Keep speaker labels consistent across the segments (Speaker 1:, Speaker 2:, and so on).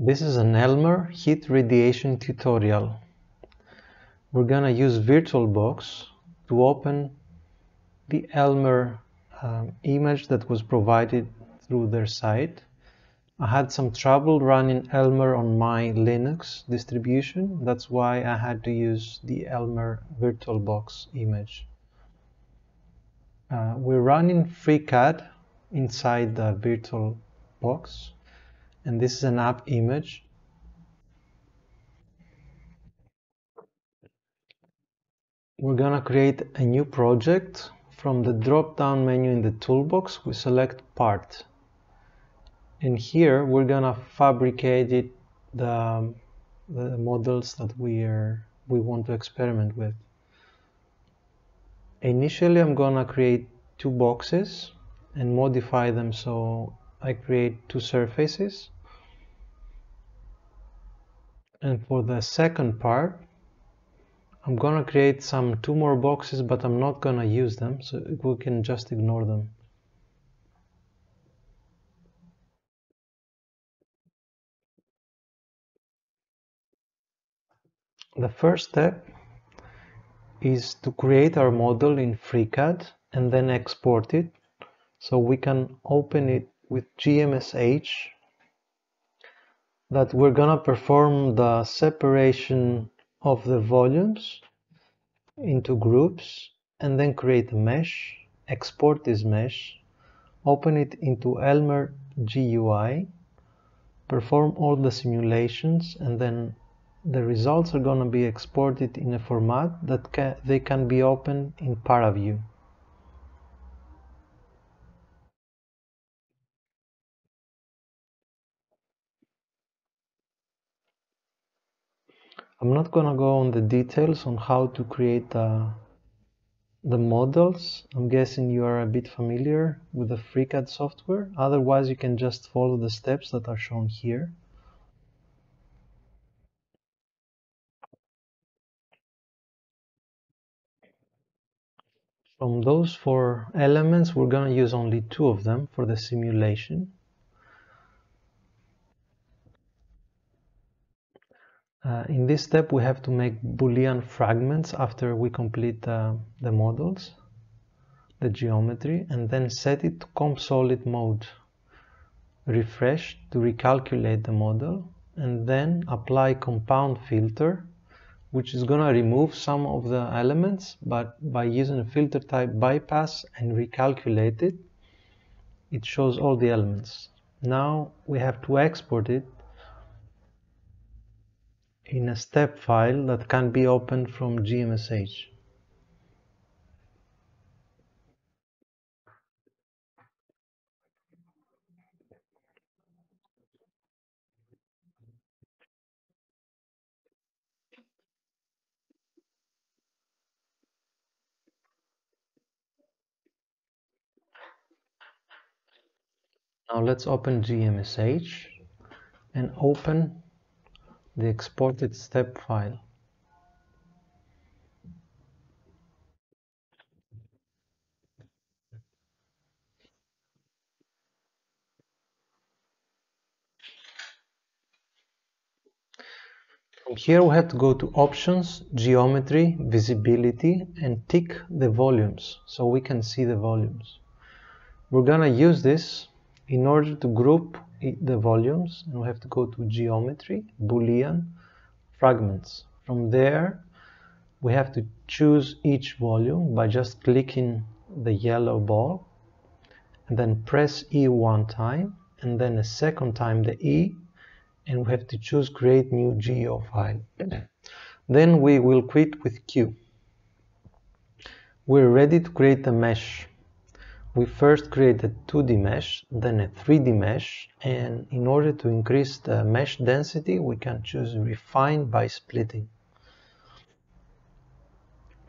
Speaker 1: This is an Elmer heat radiation tutorial. We're gonna use VirtualBox to open the Elmer um, image that was provided through their site. I had some trouble running Elmer on my Linux distribution. That's why I had to use the Elmer VirtualBox image. Uh, we're running FreeCAD inside the VirtualBox and this is an app image. We're gonna create a new project from the drop down menu in the toolbox. We select part. And here we're gonna fabricate it the, the models that we are we want to experiment with. Initially I'm gonna create two boxes and modify them. So I create two surfaces and for the second part I'm gonna create some two more boxes but I'm not gonna use them so we can just ignore them. The first step is to create our model in FreeCAD and then export it. So we can open it with GMSH that we're gonna perform the separation of the volumes into groups and then create a mesh, export this mesh, open it into Elmer GUI, perform all the simulations and then the results are going to be exported in a format that ca they can be opened in ParaView. I'm not gonna go on the details on how to create the, the models. I'm guessing you are a bit familiar with the FreeCAD software. Otherwise, you can just follow the steps that are shown here. From those four elements, we're gonna use only two of them for the simulation. Uh, in this step we have to make boolean fragments after we complete uh, the models the geometry and then set it to CompSolid mode. Refresh to recalculate the model and then apply compound filter which is gonna remove some of the elements but by using a filter type bypass and recalculate it it shows all the elements. Now we have to export it in a step file that can be opened from GMSH. Now let's open GMSH and open the exported step file. From here we have to go to options, geometry, visibility and tick the volumes so we can see the volumes. We're gonna use this in order to group the volumes and we have to go to geometry, boolean, fragments. From there we have to choose each volume by just clicking the yellow ball and then press E one time and then a second time the E and we have to choose create new geo file. then we will quit with Q. We're ready to create the mesh we first create a 2D mesh, then a 3D mesh, and in order to increase the mesh density, we can choose refine by splitting.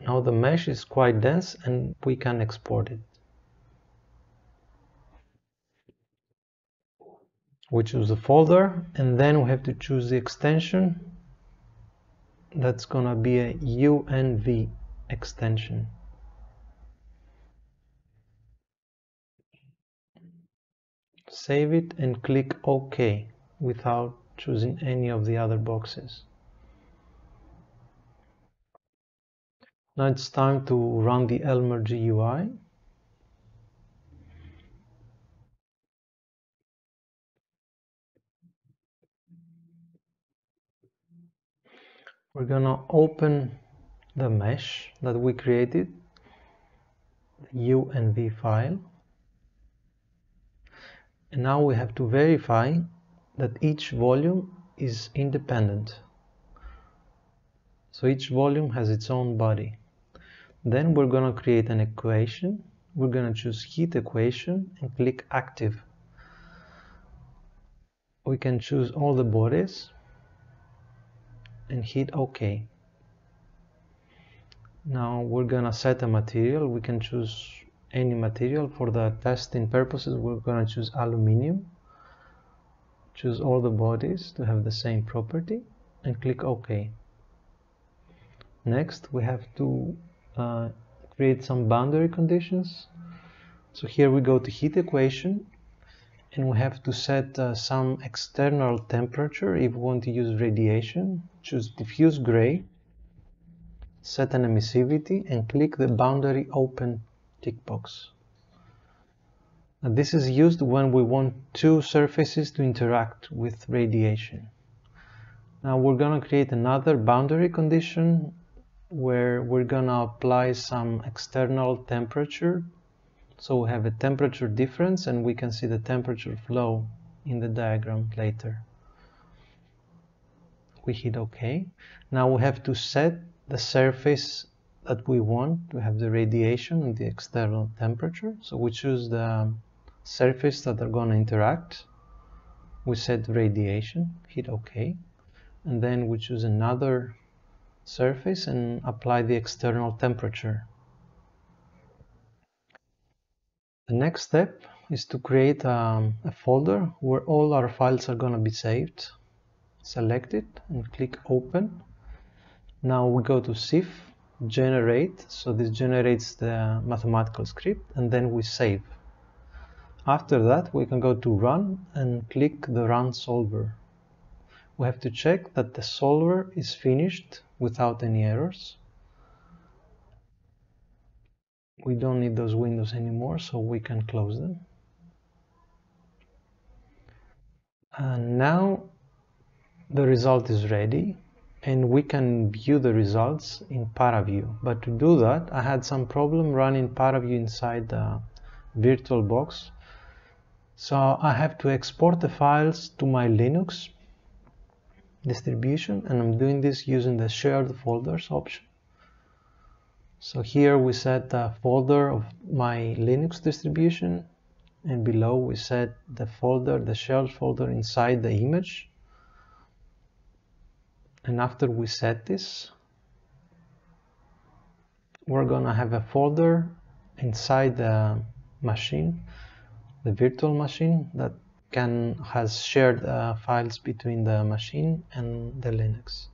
Speaker 1: Now the mesh is quite dense and we can export it. We choose the folder and then we have to choose the extension. That's gonna be a UNV extension. Save it and click OK without choosing any of the other boxes. Now it's time to run the Elmer GUI. We're gonna open the mesh that we created, the UNV file. And now we have to verify that each volume is independent. So each volume has its own body. Then we're going to create an equation. We're going to choose heat equation and click active. We can choose all the bodies and hit OK. Now we're gonna set a material. We can choose any material. For the testing purposes, we're gonna choose aluminium. Choose all the bodies to have the same property and click OK. Next, we have to uh, create some boundary conditions. So here we go to heat equation and we have to set uh, some external temperature if we want to use radiation choose diffuse gray set an emissivity and click the boundary open tick box and this is used when we want two surfaces to interact with radiation now we're going to create another boundary condition where we're going to apply some external temperature so we have a temperature difference and we can see the temperature flow in the diagram later. We hit OK. Now we have to set the surface that we want to have the radiation and the external temperature. So we choose the surface that are going to interact. We set radiation, hit OK. And then we choose another surface and apply the external temperature. The next step is to create um, a folder where all our files are going to be saved. Select it and click open. Now we go to SIF, generate, so this generates the mathematical script and then we save. After that we can go to run and click the run solver. We have to check that the solver is finished without any errors we don't need those windows anymore so we can close them and now the result is ready and we can view the results in ParaView. But to do that I had some problem running ParaView inside the VirtualBox so I have to export the files to my Linux distribution and I'm doing this using the shared folders option. So here we set the folder of my Linux distribution and below we set the folder, the shared folder inside the image. And after we set this, we're gonna have a folder inside the machine, the virtual machine that can has shared uh, files between the machine and the Linux.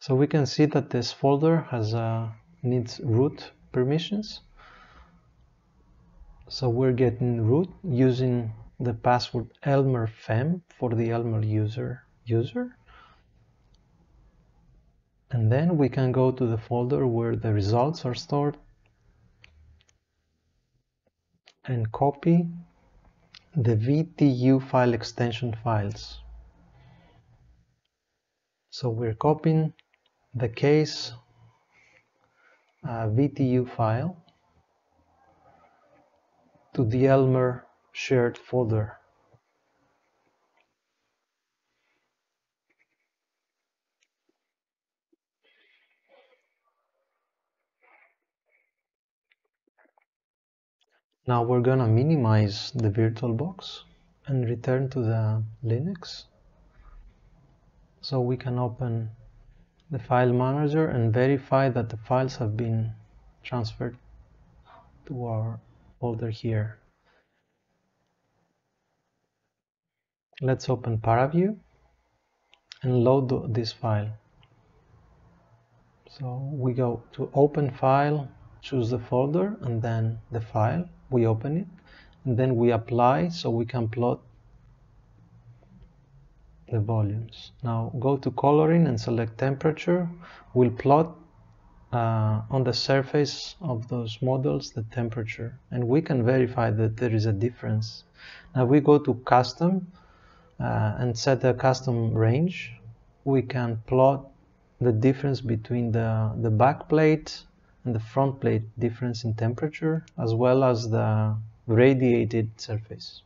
Speaker 1: So we can see that this folder has uh, needs root permissions. So we're getting root using the password elmerfem for the Elmer user user. And then we can go to the folder where the results are stored and copy the VTU file extension files. So we're copying the case uh, VTU file to the Elmer shared folder. Now we're gonna minimize the VirtualBox and return to the Linux so we can open the file manager and verify that the files have been transferred to our folder here. Let's open ParaView and load this file. So we go to open file choose the folder and then the file we open it and then we apply so we can plot the volumes now go to coloring and select temperature we'll plot uh, on the surface of those models the temperature. And we can verify that there is a difference. Now we go to custom uh, and set a custom range. We can plot the difference between the the back plate and the front plate difference in temperature as well as the radiated surface